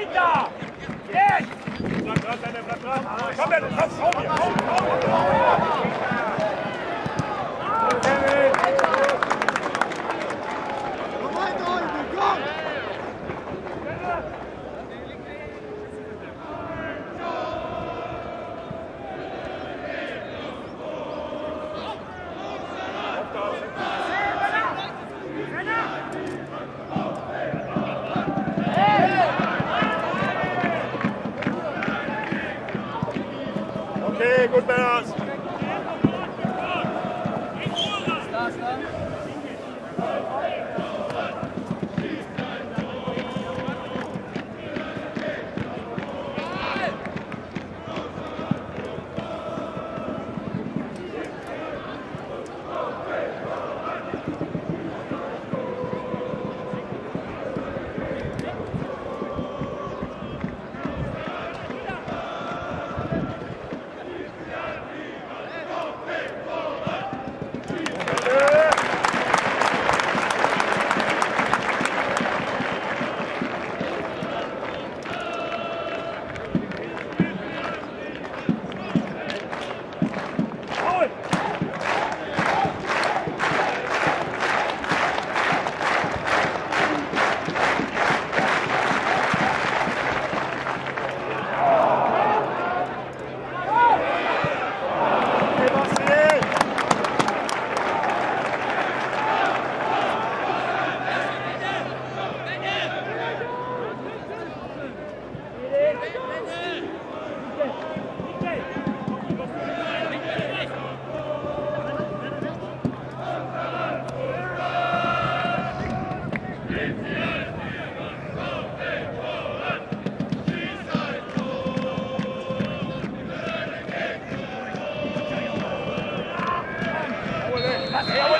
Hinter! Jetzt! Komm, komm, komm, komm, komm, komm, komm, komm, man. Hey,